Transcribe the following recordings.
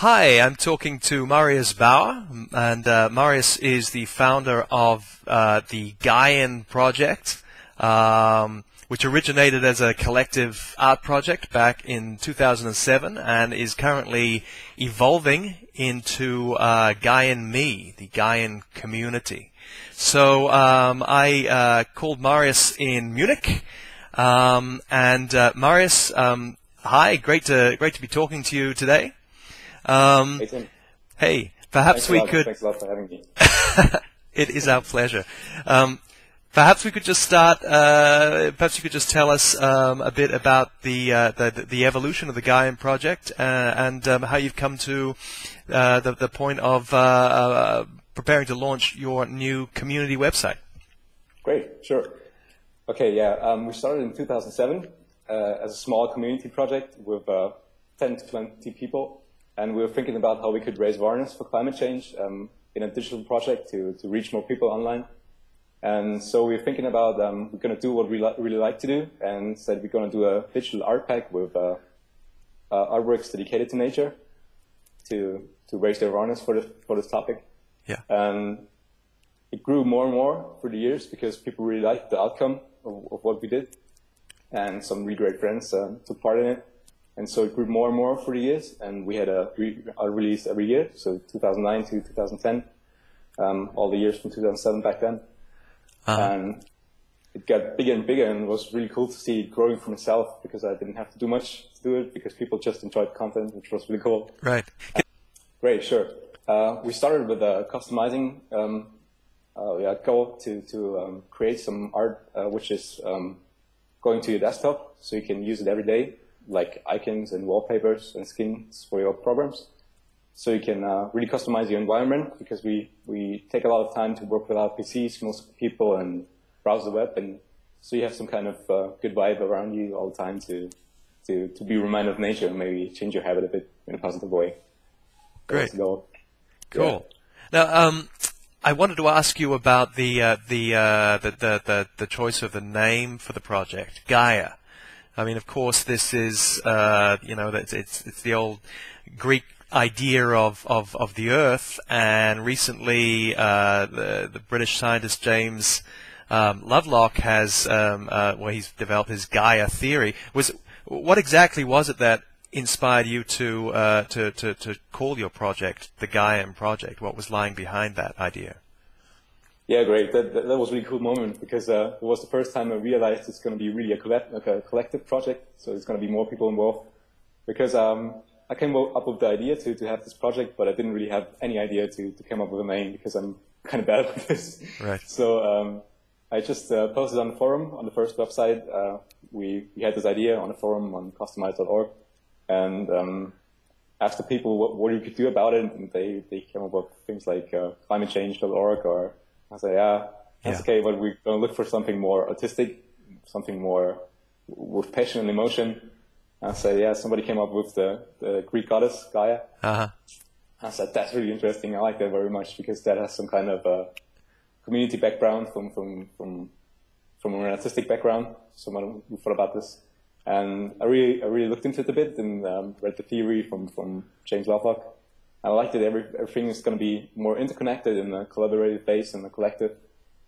Hi, I'm talking to Marius Bauer, and uh, Marius is the founder of uh, the Gaian project, um, which originated as a collective art project back in 2007 and is currently evolving into uh, Gaian Me, the Gaian community. So um, I uh, called Marius in Munich, um, and uh, Marius, um, hi, great to great to be talking to you today. Um, hey, hey, perhaps thanks we could. Thanks a lot for having me. it is our pleasure. Um, perhaps we could just start. Uh, perhaps you could just tell us um, a bit about the, uh, the, the evolution of the Gaian project uh, and um, how you've come to uh, the the point of uh, uh, preparing to launch your new community website. Great, sure. Okay, yeah, um, we started in 2007 as a small community project with 10 to 20 people and we were thinking about how we could raise awareness for climate change um, in a digital project to, to reach more people online. And so we are thinking about um, we're going to do what we li really like to do, and said we're going to do a digital art pack with uh, uh, artworks dedicated to nature to to raise the awareness for this for this topic. Yeah. And it grew more and more through the years because people really liked the outcome of, of what we did, and some really great friends uh, took part in it. And so it grew more and more for the years, and we had a, re a release every year, so 2009 to 2010, um, all the years from 2007 back then. Uh -huh. And it got bigger and bigger, and it was really cool to see it growing from itself because I didn't have to do much to do it because people just enjoyed content, which was really cool. Right. Uh, great, sure. Uh, we started with uh, customizing um, uh, yeah, goal to to um, create some art uh, which is um, going to your desktop, so you can use it every day like icons and wallpapers and skins for your programs. So you can uh, really customize your environment because we, we take a lot of time to work with our PCs, most people, and browse the web. And so you have some kind of uh, good vibe around you all the time to, to, to be reminded of nature and maybe change your habit a bit in a positive way. Great. Cool. Yeah. Now, um, I wanted to ask you about the, uh, the, uh, the, the, the, the choice of the name for the project, Gaia. I mean, of course, this is uh, you know it's, it's it's the old Greek idea of, of, of the Earth, and recently uh, the the British scientist James um, Lovelock has um, uh, well he's developed his Gaia theory. Was what exactly was it that inspired you to, uh, to to to call your project the Gaia project? What was lying behind that idea? Yeah, great. That, that, that, was a really cool moment because uh, it was the first time I realized it's going to be really a, collect, like a collective project. So there's going to be more people involved. Because um, I came up with the idea to, to have this project, but I didn't really have any idea to, to come up with a name because I'm kind of bad at this. Right. So um, I just uh, posted on the forum on the first website. Uh, we, we had this idea on the forum on customize.org and um, asked the people what, what you could do about it. And they, they came up with things like uh, climatechange.org or I say, yeah, that's yeah. okay, but we're going to look for something more artistic, something more with passion and emotion. I said, yeah, somebody came up with the, the Greek goddess, Gaia. Uh-huh. I said, that's really interesting. I like that very much because that has some kind of uh, community background from, from, from, from an artistic background. Someone who thought about this. And I really, I really looked into it a bit and um, read the theory from, from James Lovelock. I like that every, everything is going to be more interconnected in a collaborative base and a collective.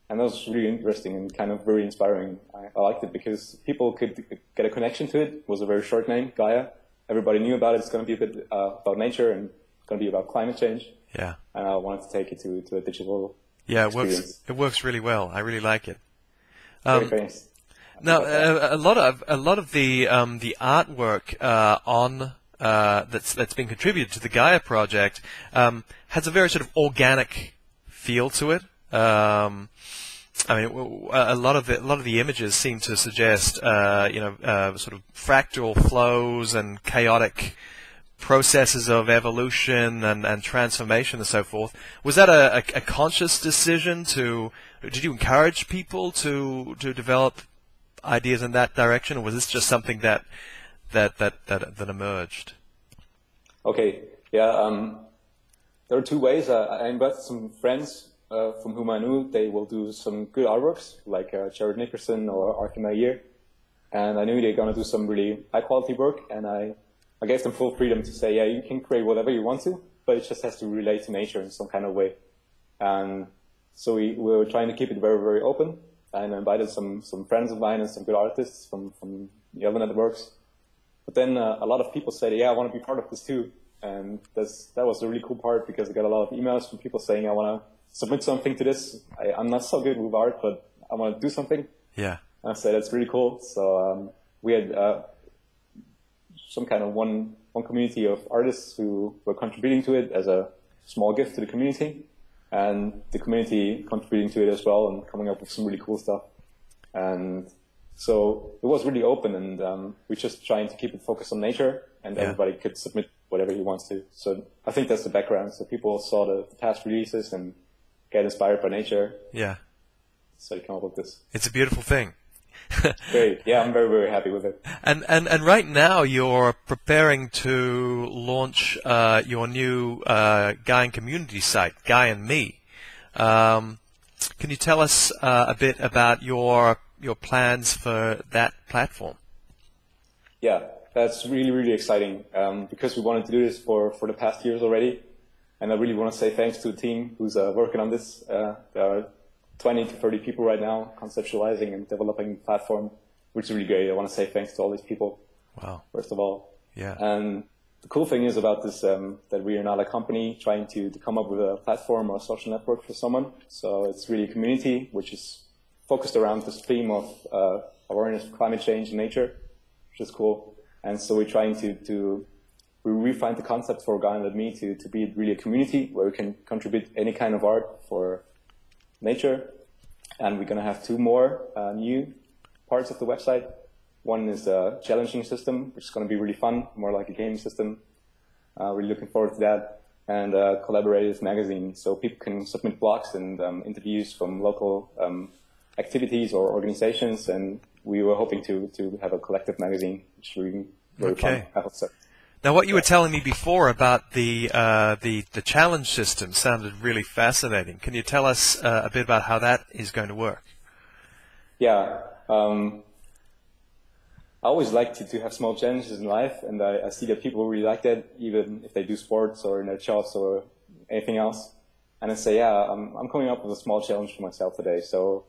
And that was really interesting and kind of very inspiring. I, I liked it because people could get a connection to it. It was a very short name, Gaia. Everybody knew about it. It's going to be a bit uh, about nature and going to be about climate change. Yeah. And I wanted to take it to, to a digital Yeah, it experience. works, it works really well. I really like it. Um, very famous. Now, uh, a lot of a lot of the um, the artwork uh, on uh, that's that's been contributed to the Gaia project um, has a very sort of organic feel to it. Um, I mean, a lot of the, a lot of the images seem to suggest, uh, you know, uh, sort of fractal flows and chaotic processes of evolution and, and transformation and so forth. Was that a, a, a conscious decision to? Did you encourage people to to develop ideas in that direction, or was this just something that that that that, that emerged? Okay, yeah. Um, there are two ways. Uh, I invited some friends uh, from whom I knew they will do some good artworks, like uh, Jared Nickerson or Arthur Mayer, and I knew they're gonna do some really high quality work. And I I gave them full freedom to say, yeah, you can create whatever you want to, but it just has to relate to nature in some kind of way. And so we, we were trying to keep it very, very open and I invited some, some friends of mine and some good artists from, from the other networks. But then uh, a lot of people said, yeah, I want to be part of this too. And that's, that was a really cool part because I got a lot of emails from people saying, I want to submit something to this. I, I'm not so good with art, but I want to do something. Yeah. And I said, that's really cool. So um, we had uh, some kind of one, one community of artists who were contributing to it as a small gift to the community and the community contributing to it as well and coming up with some really cool stuff. And so it was really open and um, we're just trying to keep it focused on nature and yeah. everybody could submit whatever he wants to. So I think that's the background. So people saw the, past releases and get inspired by nature. Yeah. So you come up with this. It's a beautiful thing. Great. Yeah, I'm very, very happy with it. And and, and right now you're preparing to launch uh, your new uh, Gaian community site, Gaian and Me. Um, can you tell us uh, a bit about your your plans for that platform? Yeah, that's really, really exciting um, because we wanted to do this for, for the past years already. And I really want to say thanks to the team who's uh, working on this. Uh, there are 20 to 30 people right now conceptualizing and developing the platform, which is really great. I want to say thanks to all these people. Wow. First of all. Yeah. And the cool thing is about this um, that we are not a company trying to, to come up with a platform or a social network for someone. So it's really a community which is focused around this theme of uh, awareness of climate change and nature, which is cool. And so we're trying to, to we refined the concept for Gaian and Me to, to be really a community where we can contribute any kind of art for nature. And we're going to have two more uh, new parts of the website. One is a challenging system, which is going to be really fun, more like a game system. Uh, we're looking forward to that. And a collaborative magazine, so people can submit blogs and um, interviews from local um, activities or organizations. And we were hoping to, to have a collective magazine, which we very okay. fun. So. Now, what you were telling me before about the uh, the the challenge system sounded really fascinating. Can you tell us uh, a bit about how that is going to work? Yeah, um, I always like to, to have small challenges in life, and I, I, see that people really like that, even if they do sports or in their jobs or anything else. And I say, yeah, I'm, I'm coming up with a small challenge for myself today. So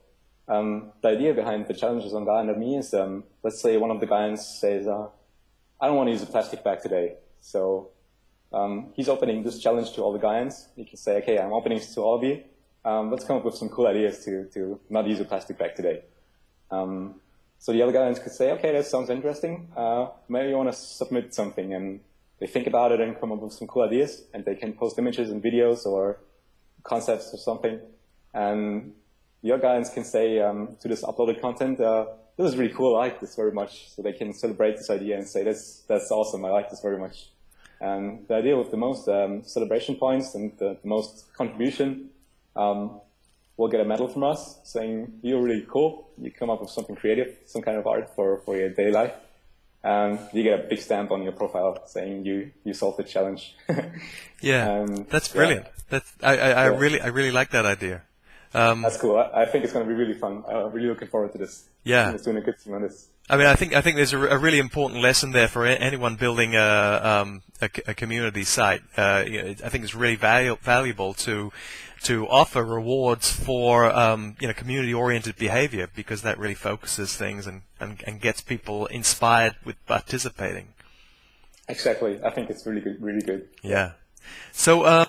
um, the idea behind the challenges on Gaian and me is, um, let's say one of the Gaians says, uh, I don't want to use a plastic bag today. So um, he's opening this challenge to all the Gaians. He can say, okay, I'm opening this to all of you. Um, let's come up with some cool ideas to, to not use a plastic bag today. Um, so the other Gaians could say, okay, that sounds interesting. Uh, maybe you want to submit something. And they think about it and come up with some cool ideas. And they can post images and videos or concepts or something. And other Gaians can say um, to this uploaded content, uh, this is really cool. I like this very much. So they can celebrate this idea and say, that's, that's awesome. I like this very much. And the idea with the most um, celebration points and the, the most contribution um, will get a medal from us saying, you're really cool. You come up with something creative, some kind of art for, for your daily life. And you get a big stamp on your profile saying you, you solved the challenge. yeah, um, that's brilliant. Yeah. That's, I, I, I yeah. really, I really like that idea. Um, That's cool. I, I think it's going to be really fun. I'm really looking forward to this. Yeah, it's doing a good team on this. I mean, I think I think there's a, a really important lesson there for anyone building a um, a, a, community site. Uh, you know, I think it's really valu- valuable to to offer rewards for um, you know community-oriented behavior because that really focuses things and, and, and gets people inspired with participating. Exactly. I think it's really good. Really good. Yeah. So. Uh,